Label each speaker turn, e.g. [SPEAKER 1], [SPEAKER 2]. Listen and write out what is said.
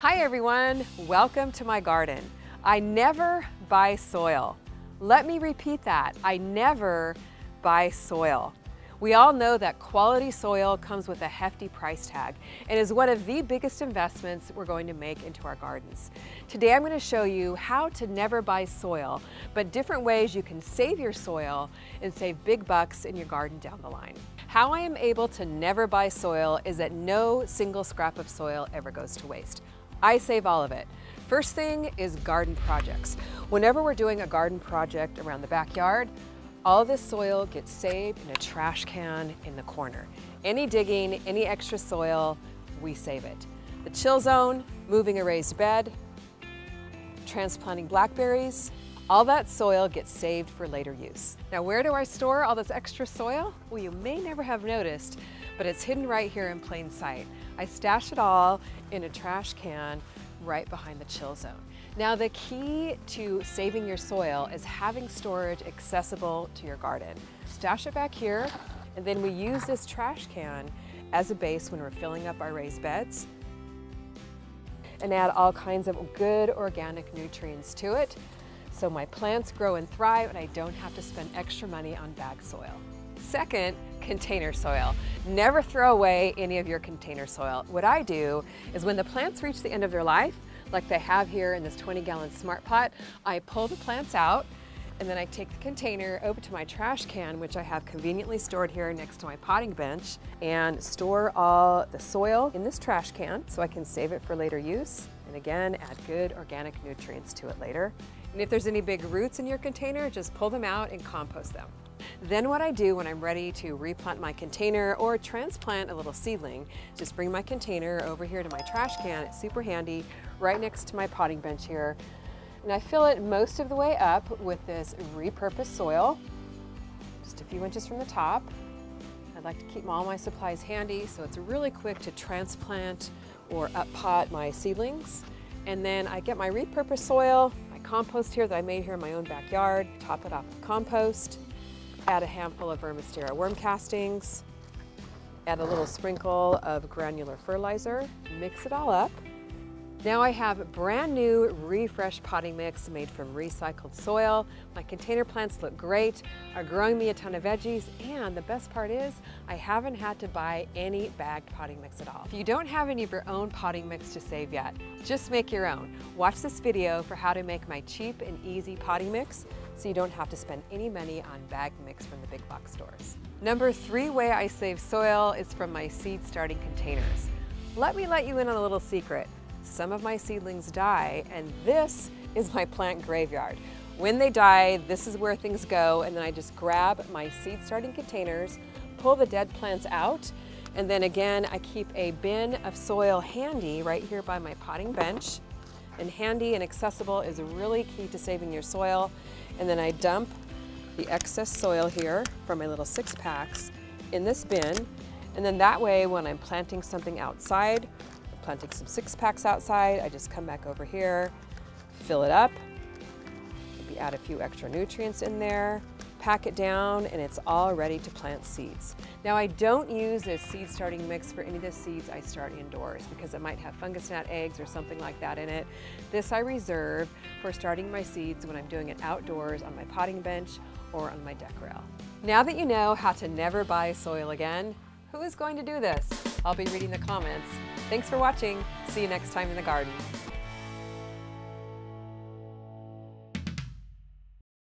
[SPEAKER 1] Hi everyone, welcome to my garden. I never buy soil. Let me repeat that, I never buy soil. We all know that quality soil comes with a hefty price tag and is one of the biggest investments we're going to make into our gardens. Today I'm going to show you how to never buy soil, but different ways you can save your soil and save big bucks in your garden down the line. How I am able to never buy soil is that no single scrap of soil ever goes to waste. I save all of it. First thing is garden projects. Whenever we're doing a garden project around the backyard, all this soil gets saved in a trash can in the corner. Any digging, any extra soil, we save it. The chill zone, moving a raised bed, transplanting blackberries, all that soil gets saved for later use. Now where do I store all this extra soil? Well, you may never have noticed, but it's hidden right here in plain sight. I stash it all in a trash can right behind the chill zone. Now the key to saving your soil is having storage accessible to your garden. Stash it back here, and then we use this trash can as a base when we're filling up our raised beds and add all kinds of good organic nutrients to it so my plants grow and thrive and I don't have to spend extra money on bag soil. Second, container soil. Never throw away any of your container soil. What I do is when the plants reach the end of their life, like they have here in this 20 gallon smart pot, I pull the plants out and then I take the container over to my trash can, which I have conveniently stored here next to my potting bench, and store all the soil in this trash can so I can save it for later use. And again, add good organic nutrients to it later. And if there's any big roots in your container, just pull them out and compost them. Then what I do when I'm ready to replant my container or transplant a little seedling, just bring my container over here to my trash can. It's super handy, right next to my potting bench here. And I fill it most of the way up with this repurposed soil, just a few inches from the top. I'd like to keep all my supplies handy, so it's really quick to transplant or up pot my seedlings. And then I get my repurposed soil, my compost here that I made here in my own backyard, top it off with compost, Add a handful of Vermistera worm castings. Add a little sprinkle of granular fertilizer. Mix it all up. Now I have brand new refresh potting mix made from recycled soil. My container plants look great, are growing me a ton of veggies, and the best part is I haven't had to buy any bagged potting mix at all. If you don't have any of your own potting mix to save yet, just make your own. Watch this video for how to make my cheap and easy potting mix so you don't have to spend any money on bag mix from the big box stores. Number three way I save soil is from my seed starting containers. Let me let you in on a little secret. Some of my seedlings die and this is my plant graveyard. When they die, this is where things go and then I just grab my seed starting containers, pull the dead plants out, and then again, I keep a bin of soil handy right here by my potting bench. And handy and accessible is really key to saving your soil. And then I dump the excess soil here from my little six packs in this bin. And then that way, when I'm planting something outside, planting some six packs outside, I just come back over here, fill it up, maybe add a few extra nutrients in there, pack it down, and it's all ready to plant seeds. Now I don't use a seed starting mix for any of the seeds I start indoors because it might have fungus gnat eggs or something like that in it. This I reserve for starting my seeds when I'm doing it outdoors on my potting bench or on my deck rail. Now that you know how to never buy soil again, who is going to do this? I'll be reading the comments. Thanks for watching. See you next time in the garden.